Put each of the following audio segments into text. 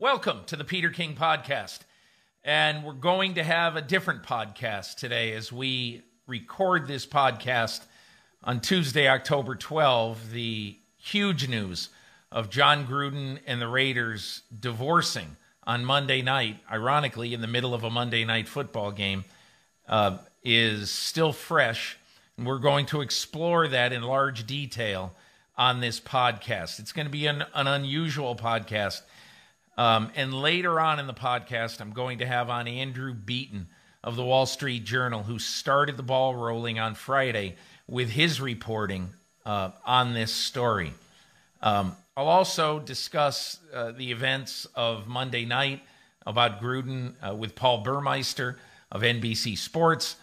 Welcome to the Peter King Podcast. And we're going to have a different podcast today as we record this podcast on Tuesday, October 12. The huge news of Jon Gruden and the Raiders divorcing on Monday night, ironically, in the middle of a Monday night football game, uh, is still fresh. And we're going to explore that in large detail on this podcast. It's going to be an, an unusual podcast. Um, and later on in the podcast, I'm going to have on Andrew Beaton of the Wall Street Journal, who started the ball rolling on Friday with his reporting uh, on this story. Um, I'll also discuss uh, the events of Monday night about Gruden uh, with Paul Burmeister of NBC Sports.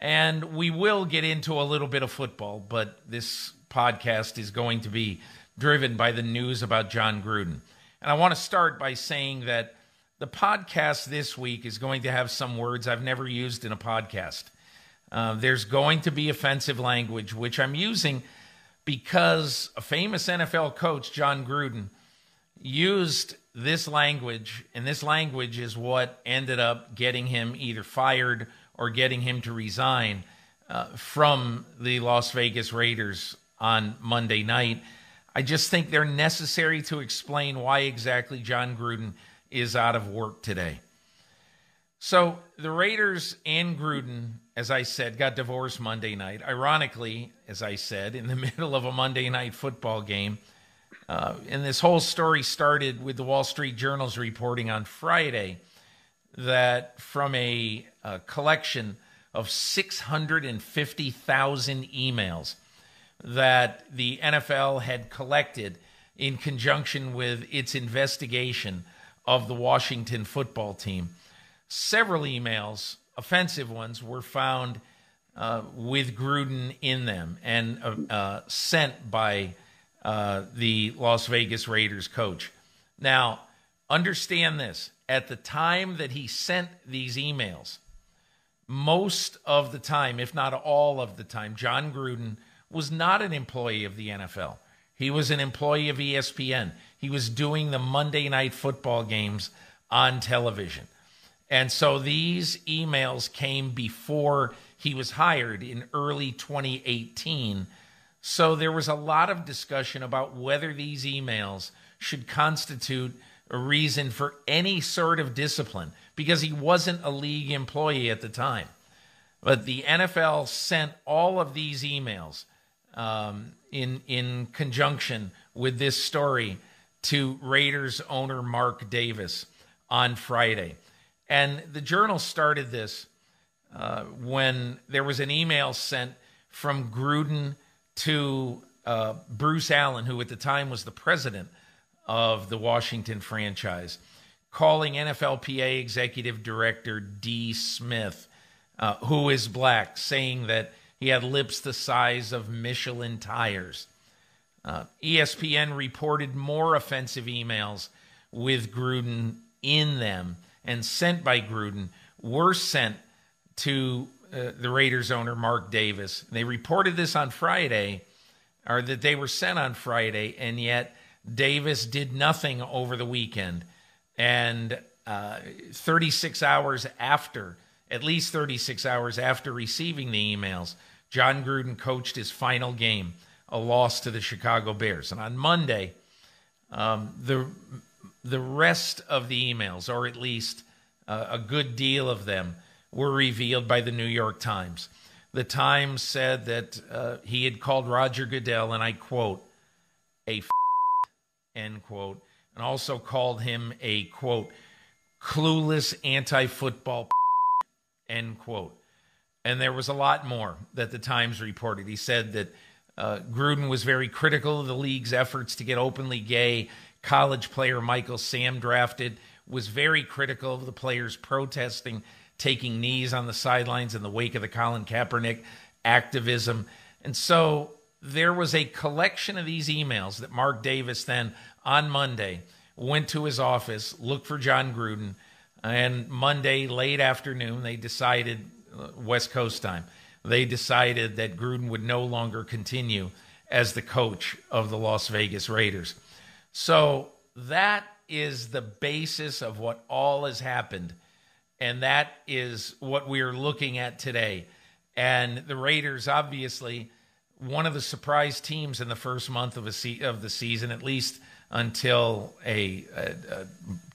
And we will get into a little bit of football, but this podcast is going to be driven by the news about Jon Gruden. And I want to start by saying that the podcast this week is going to have some words I've never used in a podcast. Uh, there's going to be offensive language, which I'm using because a famous NFL coach, Jon Gruden, used this language, and this language is what ended up getting him either fired or getting him to resign uh, from the Las Vegas Raiders on Monday night. I just think they're necessary to explain why exactly Jon Gruden is out of work today. So the Raiders and Gruden, as I said, got divorced Monday night. Ironically, as I said, in the middle of a Monday night football game. Uh, and this whole story started with the Wall Street Journal's reporting on Friday that from a, a collection of 650,000 emails that the NFL had collected in conjunction with its investigation of the Washington football team. Several emails, offensive ones, were found uh, with Gruden in them and uh, uh, sent by uh, the Las Vegas Raiders coach. Now, understand this at the time that he sent these emails, most of the time, if not all of the time, Jon Gruden was not an employee of the NFL. He was an employee of ESPN. He was doing the Monday night football games on television. And so these emails came before he was hired in early 2018. So there was a lot of discussion about whether these emails should constitute a reason for any sort of discipline because he wasn't a league employee at the time. But the NFL sent all of these emails um, in in conjunction with this story to Raiders owner Mark Davis on Friday, and the Journal started this uh, when there was an email sent from Gruden to uh, Bruce Allen, who at the time was the president of the Washington franchise, calling NFLPA executive director D. Smith, uh, who is black, saying that he had lips the size of Michelin tires. Uh, ESPN reported more offensive emails with Gruden in them and sent by Gruden were sent to uh, the Raiders owner, Mark Davis. They reported this on Friday, or that they were sent on Friday, and yet Davis did nothing over the weekend. And uh, 36 hours after at least 36 hours after receiving the emails, John Gruden coached his final game, a loss to the Chicago Bears. And on Monday, um, the the rest of the emails, or at least uh, a good deal of them, were revealed by the New York Times. The Times said that uh, he had called Roger Goodell, and I quote, a f- end quote, and also called him a quote, clueless anti football end quote. And there was a lot more that the Times reported. He said that uh, Gruden was very critical of the league's efforts to get openly gay college player Michael Sam drafted, was very critical of the players protesting, taking knees on the sidelines in the wake of the Colin Kaepernick activism. And so there was a collection of these emails that Mark Davis then on Monday went to his office, looked for Jon Gruden, and Monday, late afternoon, they decided, uh, West Coast time, they decided that Gruden would no longer continue as the coach of the Las Vegas Raiders. So that is the basis of what all has happened. And that is what we're looking at today. And the Raiders, obviously, one of the surprise teams in the first month of a se- of the season, at least until a, a, a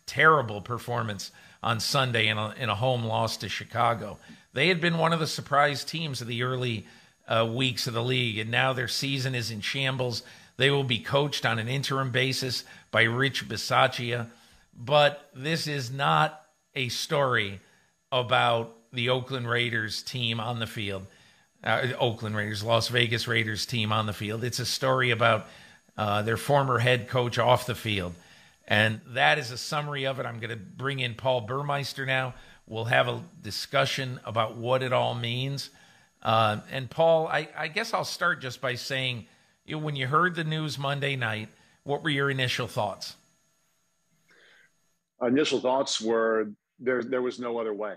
terrible performance on Sunday in a, in a home loss to Chicago. They had been one of the surprise teams of the early uh, weeks of the league, and now their season is in shambles. They will be coached on an interim basis by Rich Bisaccia. But this is not a story about the Oakland Raiders team on the field, uh, Oakland Raiders, Las Vegas Raiders team on the field. It's a story about uh, their former head coach off the field. And that is a summary of it. I'm going to bring in Paul Burmeister now. We'll have a discussion about what it all means. Uh, and Paul, I, I, guess I'll start just by saying, you know, when you heard the news Monday night, what were your initial thoughts? Initial thoughts were there. There was no other way.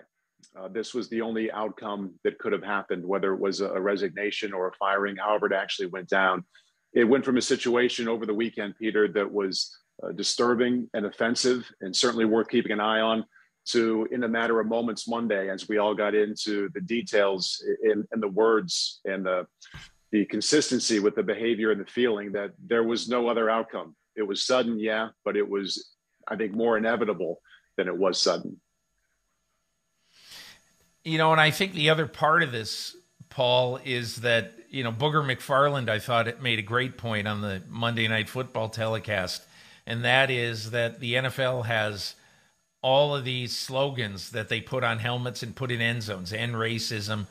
Uh, this was the only outcome that could have happened, whether it was a resignation or a firing, however it actually went down. It went from a situation over the weekend, Peter, that was uh, disturbing and offensive and certainly worth keeping an eye on to in a matter of moments Monday as we all got into the details and, the words and the the consistency with the behavior and the feeling that there was no other outcome. It was sudden, yeah, but it was I think more inevitable than it was sudden. You know, and I think the other part of this, Paul, is that you know Booger McFarland. I thought it made a great point on the Monday Night Football telecast, and that is that the NFL has all of these slogans that they put on helmets and put in end zones and racism,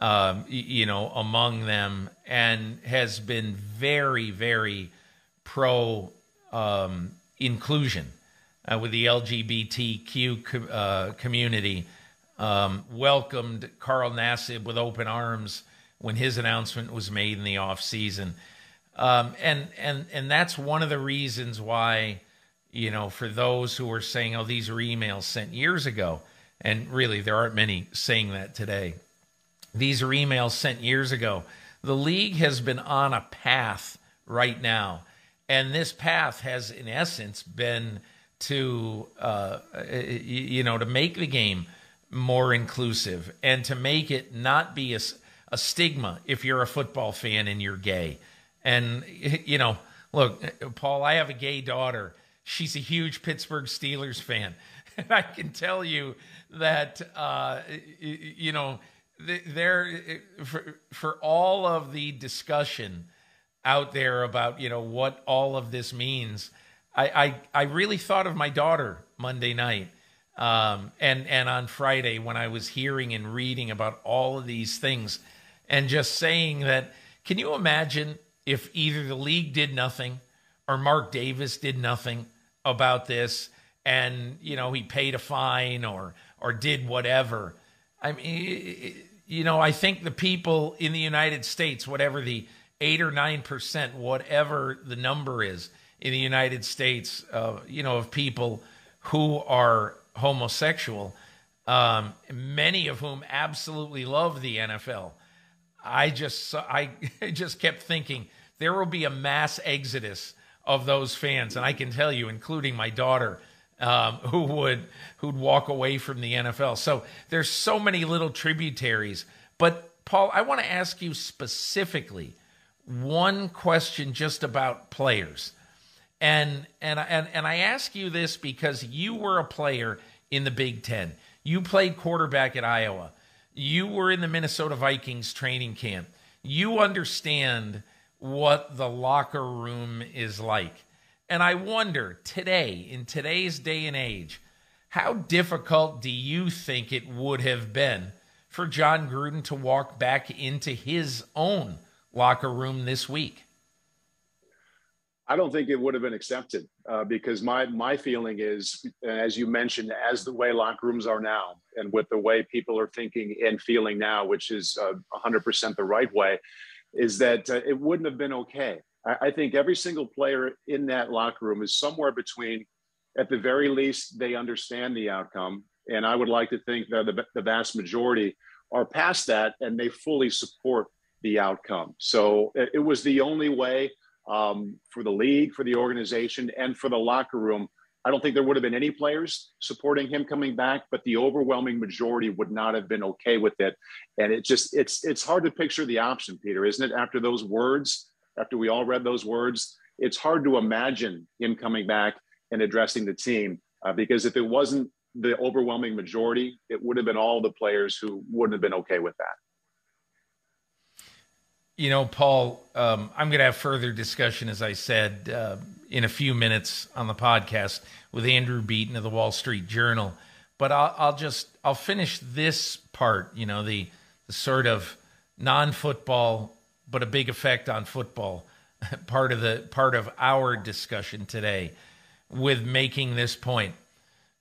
um, you know, among them, and has been very, very pro um, inclusion uh, with the LGBTQ uh, community. Um, welcomed Carl Nassib with open arms when his announcement was made in the off season. Um, and and and that's one of the reasons why you know, for those who are saying, oh, these are emails sent years ago, and really there aren't many saying that today. These are emails sent years ago. The league has been on a path right now, and this path has, in essence, been to, uh, you know, to make the game more inclusive and to make it not be a, a stigma if you're a football fan and you're gay. And, you know, look, Paul, I have a gay daughter she's a huge Pittsburgh Steelers fan. And I can tell you that, uh, you know, there for, for all of the discussion out there about, you know, what all of this means, I, I, I really thought of my daughter Monday night. Um, and, and on Friday when I was hearing and reading about all of these things and just saying that, can you imagine if either the league did nothing or Mark Davis did nothing about this and you know he paid a fine or or did whatever. I mean you know i think the people in the united states whatever the 8 or 9% whatever the number is in the united states uh, you know of people who are homosexual um, many of whom absolutely love the nfl i just i just kept thinking there will be a mass exodus of those fans, and I can tell you, including my daughter, um, who would who'd walk away from the NFL. So there's so many little tributaries. But Paul, I want to ask you specifically one question just about players. And and and and I ask you this because you were a player in the Big 10. You played quarterback at Iowa. You were in the Minnesota Vikings training camp. You understand what the locker room is like. And I wonder today, in today's day and age, how difficult do you think it would have been for Jon Gruden to walk back into his own locker room this week? I don't think it would have been accepted uh, because my my feeling is, as you mentioned, as the way locker rooms are now, and with the way people are thinking and feeling now, which is uh, 100% the right way, is that uh, it wouldn't have been okay. I, I think every single player in that locker room is somewhere between, at the very least, they understand the outcome. And I would like to think that the, the vast majority are past that and they fully support the outcome. So it, it was the only way um, for the league, for the organization, and for the locker room, I don't think there would have been any players supporting him coming back, but the overwhelming majority would not have been okay with it. And it just it's it's hard to picture the option, Peter, isn't it? After those words, after we all read those words, it's hard to imagine him coming back and addressing the team uh, because if it wasn't the overwhelming majority, it would have been all the players who wouldn't have been okay with that. You know, Paul, um, I'm going to have further discussion, as I said, uh, in a few minutes on the podcast with Andrew Beaton of the Wall Street Journal. But I'll, I'll just I'll finish this part. You know, the the sort of non-football but a big effect on football part of the part of our discussion today with making this point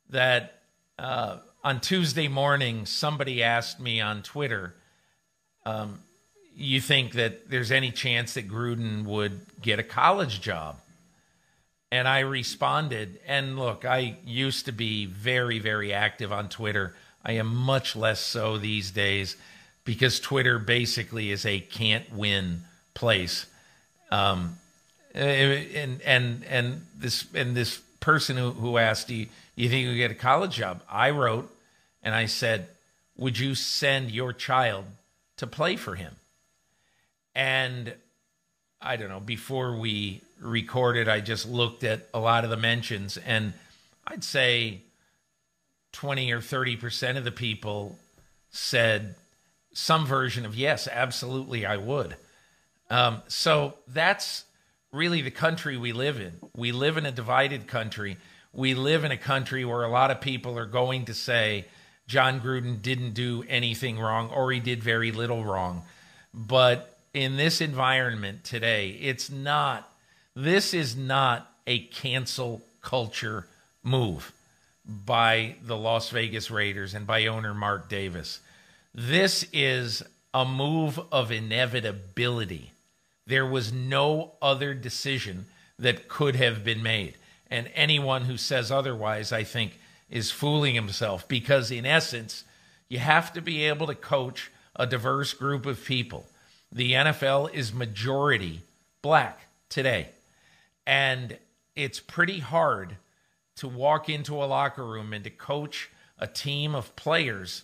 that uh, on Tuesday morning somebody asked me on Twitter. Um, you think that there's any chance that Gruden would get a college job? And I responded, and look, I used to be very, very active on Twitter. I am much less so these days because Twitter basically is a can't win place. Um, and and and this and this person who, who asked you, you think you get a college job? I wrote, and I said, would you send your child to play for him? And I don't know, before we recorded, I just looked at a lot of the mentions, and I'd say 20 or 30% of the people said some version of yes, absolutely, I would. Um, so that's really the country we live in. We live in a divided country. We live in a country where a lot of people are going to say Jon Gruden didn't do anything wrong or he did very little wrong. But in this environment today, it's not, this is not a cancel culture move by the Las Vegas Raiders and by owner Mark Davis. This is a move of inevitability. There was no other decision that could have been made. And anyone who says otherwise, I think, is fooling himself because, in essence, you have to be able to coach a diverse group of people the NFL is majority black today. And it's pretty hard to walk into a locker room and to coach a team of players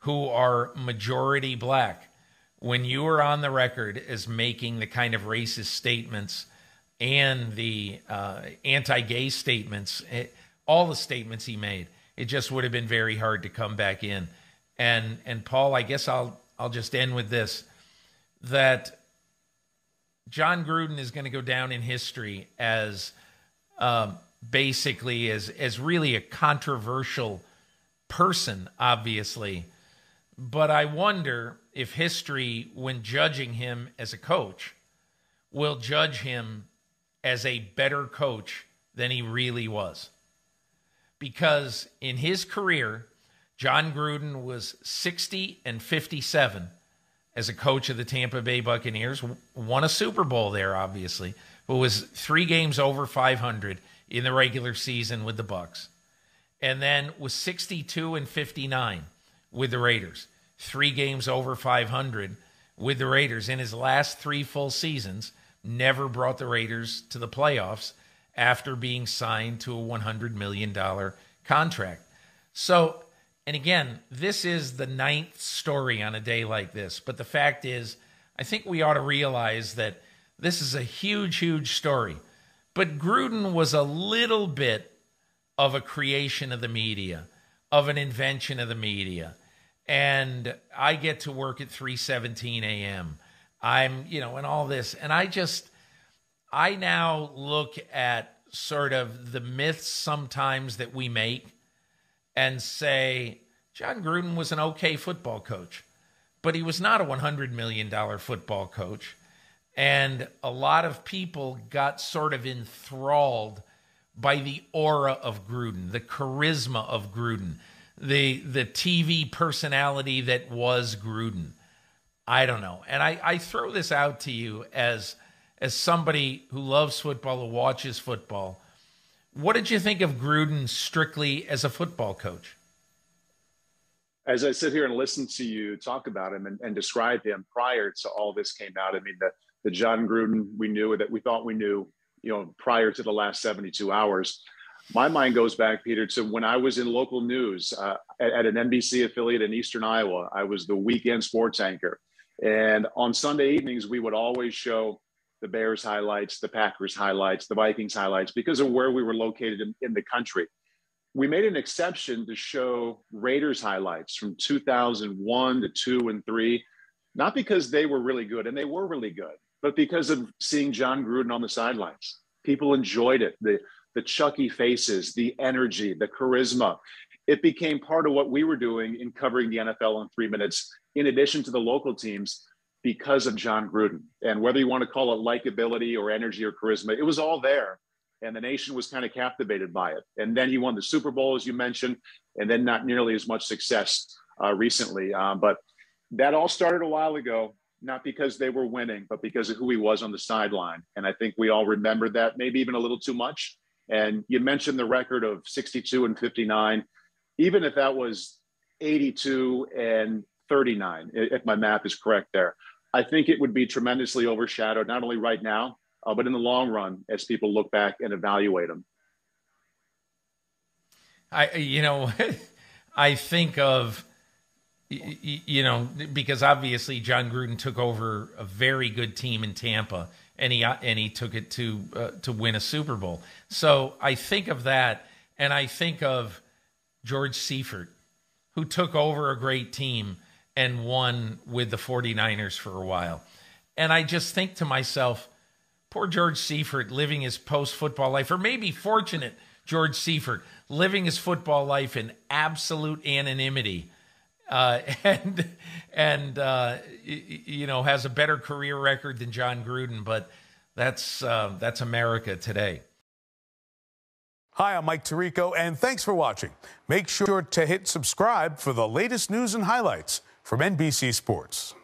who are majority black when you are on the record as making the kind of racist statements and the uh, anti-gay statements, it, eh, all the statements he made, it just would have been very hard to come back in. And and Paul, I guess I'll I'll just end with this that Jon Gruden is going to go down in history as um, basically as as really a controversial person, obviously. But I wonder if history, when judging him as a coach, will judge him as a better coach than he really was. Because in his career, Jon Gruden was 60 and 57 as a coach of the Tampa Bay Buccaneers, won a Super Bowl there, obviously, but was three games over 500 in the regular season with the Bucks, and then was 62 and 59 with the Raiders, three games over 500 with the Raiders in his last three full seasons. Never brought the Raiders to the playoffs after being signed to a 100 million dollar contract. So and again, this is the ninth story on a day like this. But the fact is, I think we ought to realize that this is a huge, huge story. But Gruden was a little bit of a creation of the media, of an invention of the media. And I get to work at 3:17 a.m. I'm, you know, and all this. And I just I now look at sort of the myths sometimes that we make and say Jon Gruden was an okay football coach, but he was not a $100 million football coach. And a lot of people got sort of enthralled by the aura of Gruden, the charisma of Gruden, the the TV personality that was Gruden. I don't know. And I, I throw this out to you as as somebody who loves football, who watches football. What did you think of Gruden strictly as a football coach? As I sit here and listen to you talk about him and, and describe him prior to all this came out, I mean, the, the Jon Gruden we knew that we thought we knew, you know, prior to the last 72 hours, my mind goes back, Peter, to when I was in local news uh, at, at, an NBC affiliate in Eastern Iowa. I was the weekend sports anchor. And on Sunday evenings, we would always show the Bears highlights, the Packers highlights, the Vikings highlights because of where we were located in, in the country. We made an exception to show Raiders highlights from 2001 to 2 and 3, not because they were really good, and they were really good, but because of seeing Jon Gruden on the sidelines. People enjoyed it. The, the Chucky faces, the energy, the charisma. It became part of what we were doing in covering the NFL in three minutes, in addition to the local teams, because of Jon Gruden. And whether you want to call it likability or energy or charisma, it was all there. And the nation was kind of captivated by it. And then he won the Super Bowl, as you mentioned, and then not nearly as much success uh, recently. Um, but that all started a while ago, not because they were winning, but because of who he was on the sideline. And I think we all remember that, maybe even a little too much. And you mentioned the record of 62 and 59. Even if that was 82 and 39, if my math is correct there, I think it would be tremendously overshadowed, not only right now, uh, but in the long run as people look back and evaluate them. I, you know, I think of, you know, because obviously Jon Gruden took over a very good team in Tampa and he and he took it to uh, to win a Super Bowl. So I think of that, and I think of George Seifert, who took over a great team and won with the 49ers for a while. And I just think to myself, poor George Seifert living his post football life, or maybe fortunate George Seifert living his football life in absolute anonymity uh, and and uh, you know has a better career record than Jon Gruden, but that's uh, that's America today. Hi, I'm Mike Tirico, and thanks for watching. Make sure to hit subscribe for the latest news and highlights from NBC Sports.